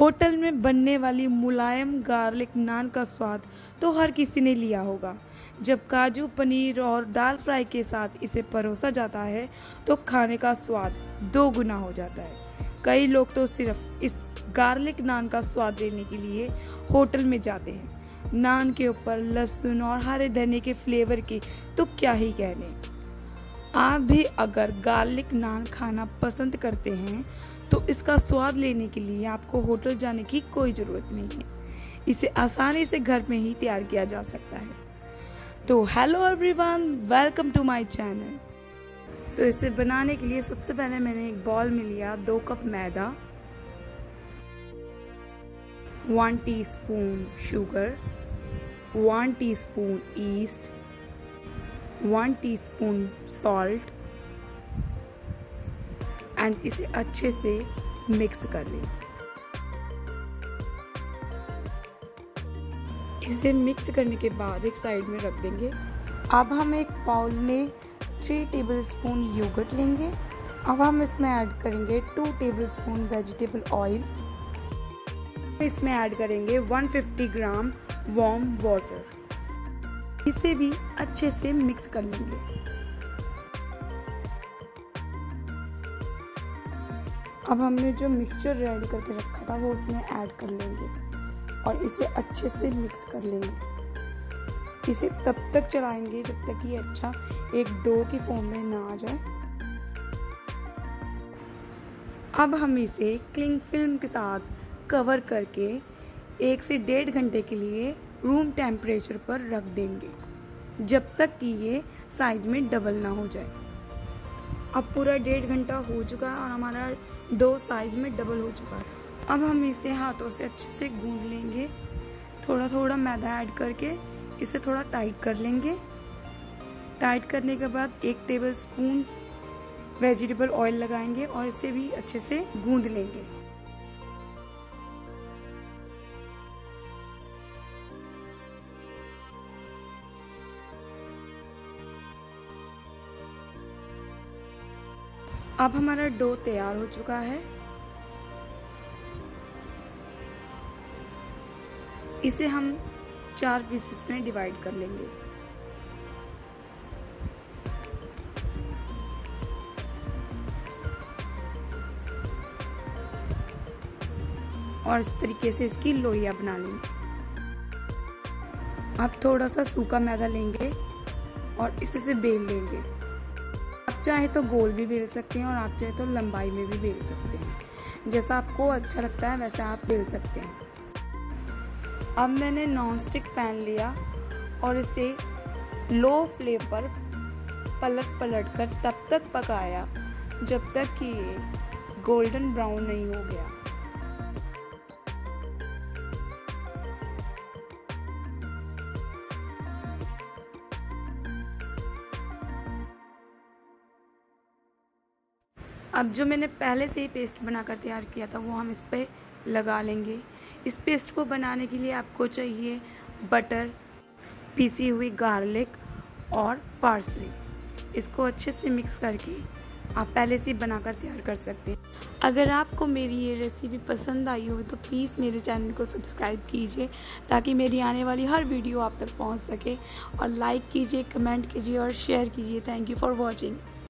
Hotel में बनने वाली मुलायम गार्लिक नान का स्वाद तो हर किसी ने लिया होगा। जब काजू, पनीर और दाल फ्राई के साथ इसे परोसा जाता है तो खाने का स्वाद दो गुना हो जाता है। कई लोग तो सिर्फ़ इस गार्लिक नान का स्वाद लेने के लिए होटल में जाते हैं। नान के ऊपर लहसुन और हरे धनिया के फ्लेवर के तो क्या ही कहने। आप भी अगर गार्लिक नान खाना पसंद करते हैं तो इसका स्वाद लेने के लिए आपको होटल जाने की कोई ज़रूरत नहीं है। इसे आसानी से घर में ही तैयार किया जा सकता है। तो hello everyone, welcome to my channel. तो इसे बनाने के लिए सबसे पहले मैंने एक बॉल में लिया दो cup maida, one teaspoon sugar, one teaspoon yeast, one teaspoon salt and इसे अच्छे से मिक्स कर लें। इसे मिक्स करने के बाद एक साइड में रख देंगे। अब हम एक बाउल में थ्री टेबल स्पून योगर्ट लेंगे। अब हम इसमें ऐड करेंगे two tablespoon vegetable oil इसमें ऐड करेंगे 150 ग्राम वार्म वाटर इसे भी अच्छे से मिक्स कर लेंगे। अब हमने जो मिक्सचर रेडी करके रखा था, वो उसमें ऐड कर लेंगे और इसे अच्छे से मिक्स कर लेंगे। इसे तब तक चलाएँगे जब तक ये अच्छा एक डो की फॉर्म में ना आ जाए। अब हम इसे क्लिंग फ़िल्म के साथ कवर करके एक से डेढ़ घंटे के लिए रूम टेम्परेचर पर रख देंगे, जब तक कि ये साइज़ में डबल ना हो जाए। अब पूरा डेढ़ घंटा हो चुका है और हमारा दो साइज़ में डबल हो चुका है। अब हम इसे हाथों से अच्छे से गूंद लेंगे। थोड़ा थोड़ा मैदा ऐड करके इसे थोड़ा टाइट कर लेंगे। टाइट करने के बाद एक टेबल स्पून वेजिटेबल ऑयल लगाएँगे और इसे भी अच्छे से गूंद लेंगे। अब हमारा डो तैयार हो चुका है। इसे हम चार पीसेस में डिवाइड कर लेंगे। और इस तरीके से इसकी लोहिया बना लेंगे। अब थोड़ा सा सूखा मैदा लेंगे और इसे से बेल लेंगे। चाहे तो गोल भी बेल सकते हैं और आप चाहे तो लंबाई में भी बेल सकते हैं। जैसा आपको अच्छा लगता है वैसा आप बेल सकते हैं। अब मैंने नॉन स्टिक पैन लिया और इसे लो फ्लेम पर पलट पलट कर तब तक पकाया, जब तक कि ये गोल्डन ब्राउन नहीं हो गया। अब जो मैंने पहले से ही पेस्ट बनाकर तैयार किया था, वो हम इस पर लगा लेंगे। इस पेस्ट को बनाने के लिए आपको चाहिए बटर, पीसी हुई गार्लिक और पार्सली। इसको अच्छे से मिक्स करके आप पहले से बनाकर तैयार कर सकते हैं। अगर आपको मेरी ये रेसिपी पसंद आई हो तो प्लीज़ मेरे चैनल को सब्सक्राइब कीजिए, ताकि मेरी आने वाली हर वीडियो आप तक पहुँच सके। और लाइक कीजिए, कमेंट कीजिए और शेयर कीजिए। Thank you for watching.